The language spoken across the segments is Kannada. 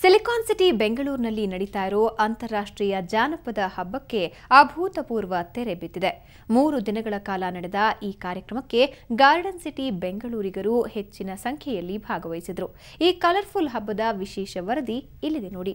ಸಿಲಿಕಾನ್ ಸಿಟಿ ಬೆಂಗಳೂರಿನಲ್ಲಿ ನಡೀತಾ ಇರೋ ಅಂತಾರಾಷ್ಟ್ರೀಯ ಜಾನಪದ ಹಬ್ಬಕ್ಕೆ ಅಭೂತಪೂರ್ವ ತೆರೆ ಬಿದ್ದಿದೆ. ಮೂರು ದಿನಗಳ ಕಾಲ ನಡೆದ ಈ ಕಾರ್ಯಕ್ರಮಕ್ಕೆ ಗಾರ್ಡನ್ ಸಿಟಿ ಬೆಂಗಳೂರಿಗರು ಹೆಚ್ಚಿನ ಸಂಖ್ಯೆಯಲ್ಲಿ ಭಾಗವಹಿಸಿದರು. ಈ ಕಲರ್ಫುಲ್ ಹಬ್ಬದ ವಿಶೇಷ ವರದಿ ಇಲ್ಲಿದೆ ನೋಡಿ.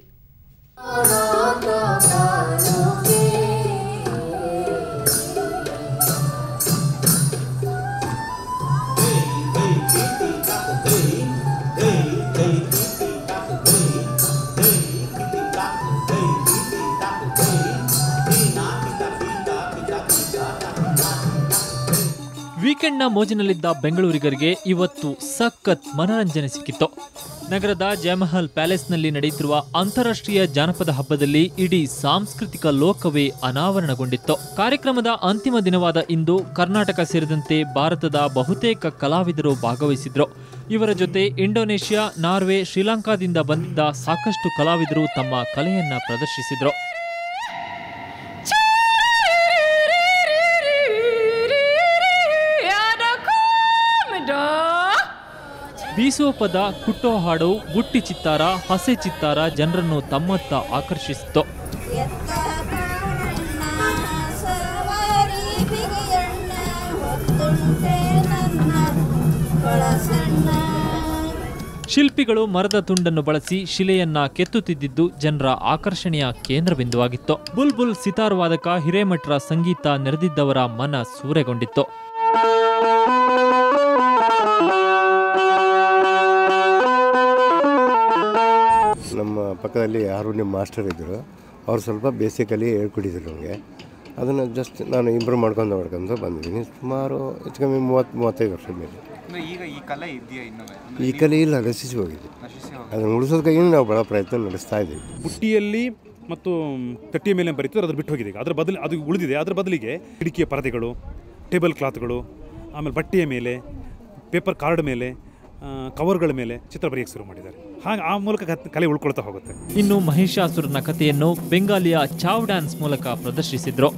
ವೀಕೆಂಡ್ನ ಮೋಜಿನಲ್ಲಿದ್ದ ಬೆಂಗಳೂರಿಗರಿಗೆ ಇವತ್ತು ಸಖತ್ ಮನರಂಜನೆ ಸಿಕ್ಕಿತ್ತು. ನಗರದ ಜಯಮಹಲ್ ಪ್ಯಾಲೇಸ್ನಲ್ಲಿ ನಡೆಯುತ್ತಿರುವ ಅಂತಾರಾಷ್ಟ್ರೀಯ ಜಾನಪದ ಹಬ್ಬದಲ್ಲಿ ಇಡೀ ಸಾಂಸ್ಕೃತಿಕ ಲೋಕವೇ ಅನಾವರಣಗೊಂಡಿತ್ತು. ಕಾರ್ಯಕ್ರಮದ ಅಂತಿಮ ದಿನವಾದ ಇಂದು ಕರ್ನಾಟಕ ಸೇರಿದಂತೆ ಭಾರತದ ಬಹುತೇಕ ಕಲಾವಿದರು ಭಾಗವಹಿಸಿದ್ರು. ಇವರ ಜೊತೆ ಇಂಡೋನೇಷ್ಯಾ, ನಾರ್ವೆ, ಶ್ರೀಲಂಕಾದಿಂದ ಬಂದಿದ್ದ ಸಾಕಷ್ಟು ಕಲಾವಿದರು ತಮ್ಮ ಕಲೆಯನ್ನ ಪ್ರದರ್ಶಿಸಿದ್ರು. ಬೀಸುವ ಪದ ಕುಟ್ಟೋ ಹಾಡು ಬುಟ್ಟಿ ಚಿತ್ತಾರ, ಹಸೆ ಚಿತ್ತಾರ ಜನರನ್ನು ತಮ್ಮತ್ತ ಆಕರ್ಷಿಸಿತು ಶಿಲ್ಪಿಗಳು ಮರದ ತುಂಡನ್ನು ಬಳಸಿ ಶಿಲೆಯನ್ನ ಕೆತ್ತುತ್ತಿದ್ದಿದ್ದು ಜನರ ಆಕರ್ಷಣೆಯ ಕೇಂದ್ರ ಬಿಂದುವಾಗಿತ್ತು ಬುಲ್ಬುಲ್ ಸಿತಾರ್ ವಾದಕ ಹಿರೇಮಠರ ಸಂಗೀತ ನೆರೆದಿದ್ದವರ ಮನ ಸೂರೆಗೊಂಡಿತ್ತು. ನಮ್ಮ ಪಕ್ಕದಲ್ಲಿ ಹಾರ್ಮೋನಿಯಂ ಮಾಸ್ಟರ್ ಇದ್ದರು ಅವ್ರು ಸ್ವಲ್ಪ ಬೇಸಿಕಲಿ ಹೇಳ್ಕೊಟ್ಟಿದ್ರು ನಮಗೆ. ಅದನ್ನು ಜಸ್ಟ್ ನಾನು ಇಂಪ್ರೂವ್ ಮಾಡ್ಕೊಂಡು ಮಾಡ್ಕೊಂಡು ಬಂದಿದ್ದೀನಿ. ಸುಮಾರು ಹೆಚ್ಚು ಕಮ್ಮಿ ಮೂವತ್ತು ಮೂವತ್ತೈದು ವರ್ಷದ ಮೇಲೆ. ಈಗ ಈ ಕಲೆ ಇದೆಯಾ ಇನ್ನೂ? ಅಂದ್ರೆ ಈ ಕಲೆ ಇಲ್ಲ ನಶಿಸಿ ಹೋಗಿದೆ. ಅದನ್ನು ಉಳಿಸೋದಕ್ಕಾಗಿ ನಾವು ಭಾಳ ಪ್ರಯತ್ನ ನಡೆಸ್ತಾ ಇದ್ದೀವಿ. ಬುಟ್ಟಿಯಲ್ಲಿ ಮತ್ತು ತಟ್ಟಿಯ ಮೇಲೆ ಬರೀತಾರೆ ಅದ್ರ ಬಿಟ್ಟು ಹೋಗಿದೆ ಈಗ. ಅದ್ರ ಬದಲು ಅದು ಉಳಿದಿದೆ. ಅದ್ರ ಬದಲಿಗೆ ಕಿಟಕಿಯ ಪರದೆಗಳು ಟೇಬಲ್ ಕ್ಲಾತ್ಗಳು ಆಮೇಲೆ ಬಟ್ಟೆಯ ಮೇಲೆ ಪೇಪರ್ ಕಾರ್ಡ್ ಮೇಲೆ ಕವರ್ಗಳ ಮೇಲೆ ಚಿತ್ರ ಬರೆಯಕ್ಕೆ ಶುರು ಮಾಡಿದ್ದಾರೆ. ಹಾಗೆ, ಆ ಮೂಲಕ ಕಲೆ ಉಳ್ಕೊಳ್ತಾ ಹೋಗುತ್ತೆ. ಇನ್ನು ಮಹಿಷಾಸುರನ ಕಥೆಯನ್ನು ಬೆಂಗಾಲಿಯ ಚಾವ್ ಡ್ಯಾನ್ಸ್ ಮೂಲಕ ಪ್ರದರ್ಶಿಸಿದ್ರು.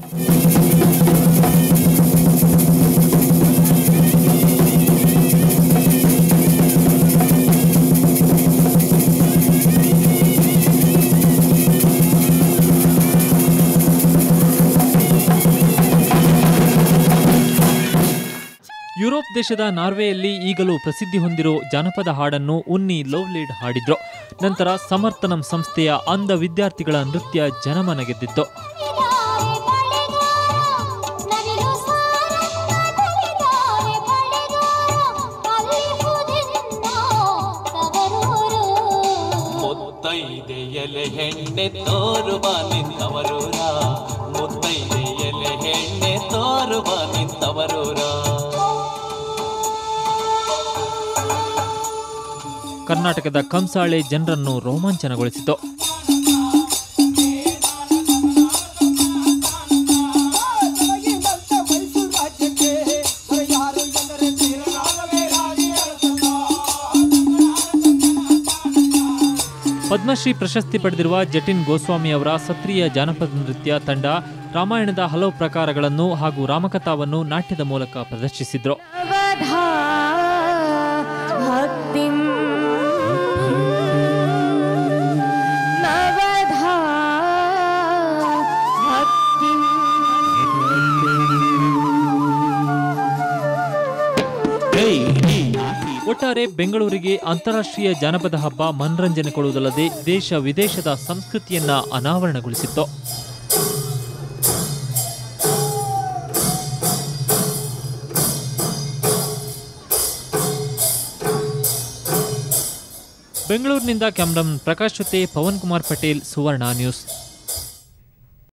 ಯುರೋಪ್ ದೇಶದ ನಾರ್ವೆಯಲ್ಲಿ ಈಗಲೂ ಪ್ರಸಿದ್ಧಿ ಹೊಂದಿರೋ ಜಾನಪದ ಹಾಡನ್ನು ಉನ್ನಿ ಲವ್ಲೀಡ್ ಹಾಡಿದ್ರು. ನಂತರ ಸಮರ್ಥನಂ ಸಂಸ್ಥೆಯ ಅಂಧ ವಿದ್ಯಾರ್ಥಿಗಳ ನೃತ್ಯ ಜನಮನ ಗೆದ್ದಿತ್ತು ಎಲೆ ಹೆಣ್ಣೆ ತೋರುವ ನಿಂತವರೂರ. ಮುತ್ತೈದೆ ಹೆಣ್ಣೆ ತೋರುವ ನಿಂತವರೂರ. ಕರ್ನಾಟಕದ ಕಂಸಾಳೆ ಜನರನ್ನು ರೋಮಾಂಚನಗೊಳಿಸಿತು. ಪದ್ಮಶ್ರೀ ಪ್ರಶಸ್ತಿ ಪಡೆದಿರುವ ಜಟಿನ್ ಗೋಸ್ವಾಮಿ ಅವರ ಸತ್ರಿಯ ಜಾನಪದ ನೃತ್ಯ ತಂಡ ರಾಮಾಯಣದ ಹಲವು ಪ್ರಕಾರಗಳನ್ನು ಹಾಗೂ ರಾಮಕಥಾವನ್ನು ನಾಟ್ಯದ ಮೂಲಕ ಪ್ರದರ್ಶಿಸಿದ್ರು. ಒಟ್ಟಾರೆ ಬೆಂಗಳೂರಿಗೆ ಅಂತಾರಾಷ್ಟ್ರೀಯ ಜಾನಪದ ಹಬ್ಬ ಮನರಂಜನೆ ಕೊಡುವುದಲ್ಲದೆ ದೇಶ ವಿದೇಶದ ಸಂಸ್ಕೃತಿಯನ್ನ ಅನಾವರಣಗೊಳಿಸಿತ್ತು. ಬೆಂಗಳೂರಿನಿಂದ ಕ್ಯಾಮ್ರಾಮನ್ ಪ್ರಕಾಶ್ ಜೊತೆ ಪವನ್ ಕುಮಾರ್ ಪಟೇಲ್ ಸುವರ್ಣ ನ್ಯೂಸ್.